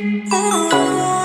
Oh.